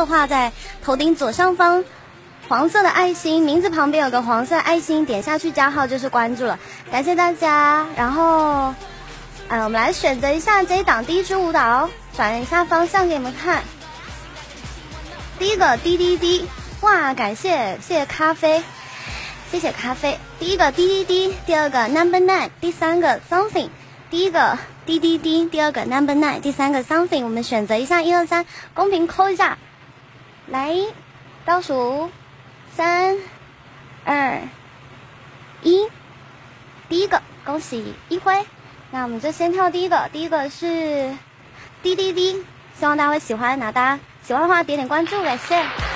的话，在头顶左上方黄色的爱心，名字旁边有个黄色爱心，点下去加号就是关注了。感谢大家。然后，哎，我们来选择一下这一档第一支舞蹈，转一下方向给你们看。第一个滴滴滴，哇，感谢谢谢咖啡，谢谢咖啡。第一个滴滴滴，第二个 number nine，第三个 something。第一个滴滴滴，第二个 number nine，第三个 something。我们选择一下一二三，公屏扣一下。来，倒数三二一，第一个恭喜一辉。那我们就先跳第一个，第一个是滴滴滴，希望大家会喜欢，那大家。喜欢的话点点关注，感谢。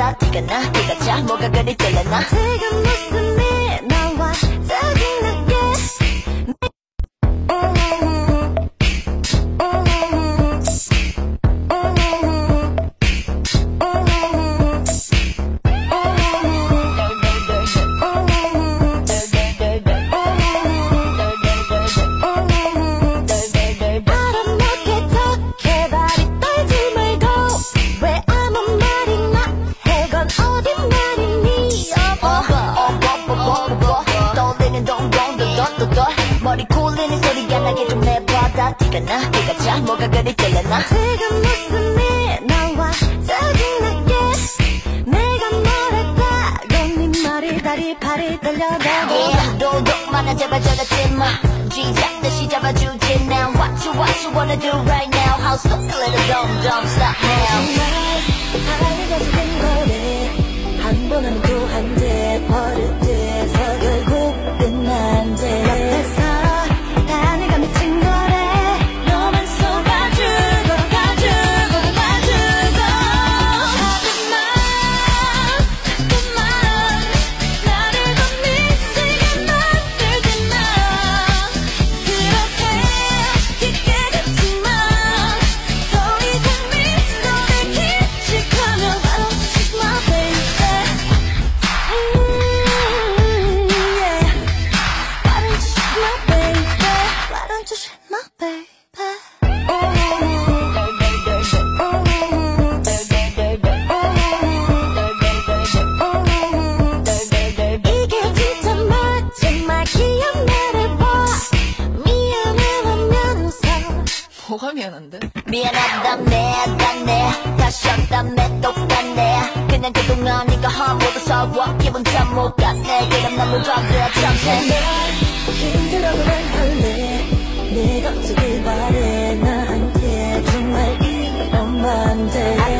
있어 네가 나 네가 자 뭐가 그리 떨려나? 지금 무슨 있거나? 네가 자 뭐가 그리 떨려나? 지금 무슨 일 나와 짜증나게. 내가 뭐랬다고 네 머리 다리 발이 떨려대고. 도둑 많아 제발 저러지마 쥐작 다시 잡아주지 now. What you what you wanna do right now? How so little dumb dumb stop now. 정말 하늘에서 된 거래 한 번 하면 또한대 버릇 뭐가 미안한데? 미안하다네 딴네 다시 왔다네 똑같네 그냥 그동안 네가 한 모두 서워. 기분 참못 갔네. 그럼 난 모두 안 돼야 참네 힘들어 그만 할래. 네가 어길 바래 나한테 정말 이것만 돼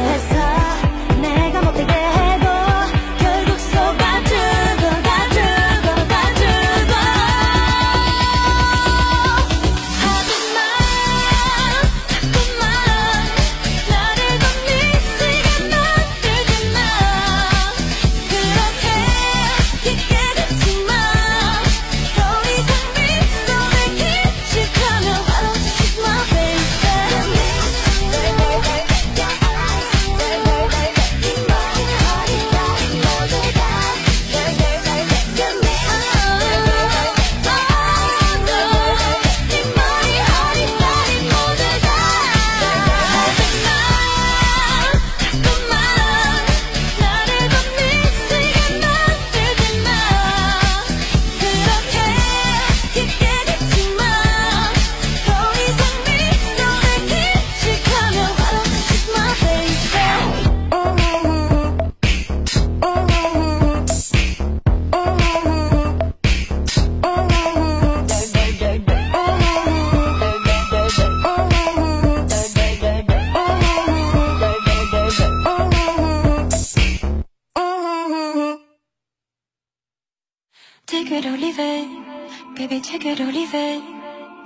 believe it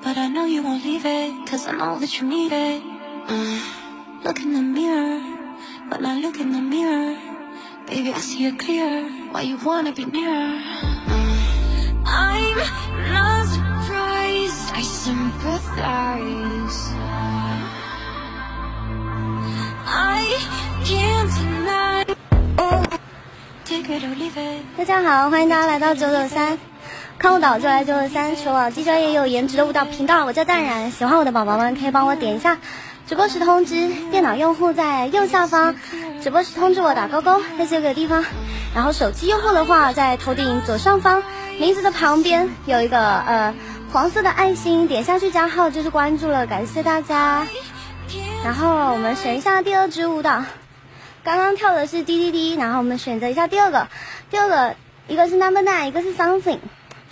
But I know you won't leave it Cause I know that you need it. Uh, Look in the mirror When I look in the mirror Baby, I see it clear Why you wanna be near. Uh, I'm not surprised I sympathize. I can't deny. Oh. Take it or leave it. 大家好，欢迎大家来到九九三。看舞蹈就来九九三，除了 DJ 也有颜值的舞蹈频道。我叫淡然，喜欢我的宝宝们可以帮我点一下直播时通知。电脑用户在右下方，直播时通知我打勾勾，在这个地方。然后手机用户的话，在头顶左上方名字的旁边有一个呃黄色的爱心，点下去加号就是关注了。感谢大家。然后我们选一下第二支舞蹈，刚刚跳的是滴滴滴，然后我们选择一下第二个，第二个一个是 Number Nine，一个是 Something。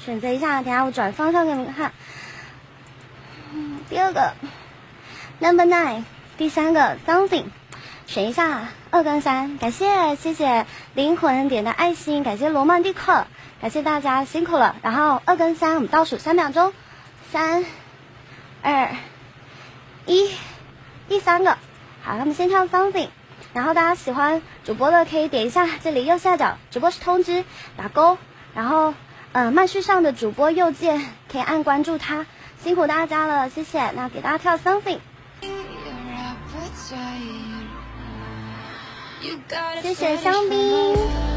选择一下，等下我转方向给你们看。第二个 number nine，第三个 something，选一下二跟三。感谢谢谢灵魂点的爱心，感谢罗曼蒂克，感谢大家辛苦了。然后二跟三，我们倒数三秒钟，三二一，第三个。好，那么先跳 something。然后大家喜欢主播的可以点一下这里右下角直播时通知打勾，然后。嗯，麦序上的主播右键可以按关注他，辛苦大家了，谢谢。那给大家跳 something，谢谢香槟。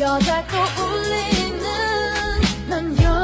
여자 고 울리는 넌 여.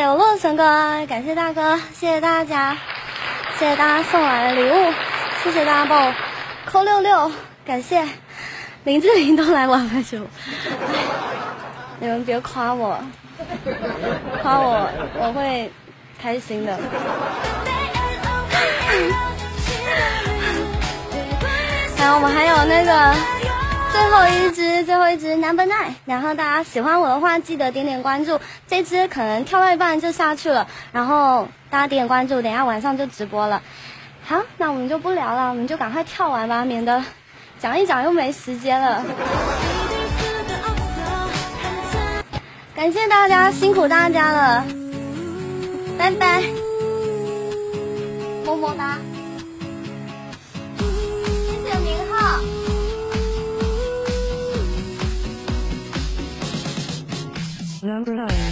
给洛神哥感谢大哥，谢谢大家，谢谢大家送来的礼物，谢谢大家帮我扣六六，感谢林志玲都来玩了就，你们别夸我，夸我我会开心的。来，我们还有那个。最后一只，最后一只 number nine。然后大家喜欢我的话，记得点点关注。这只可能跳到一半就下去了，然后大家点点关注，等下晚上就直播了。好，那我们就不聊了，我们就赶快跳完吧，免得讲一讲又没时间了。感谢大家，辛苦大家了，拜拜，么么哒。Number 9.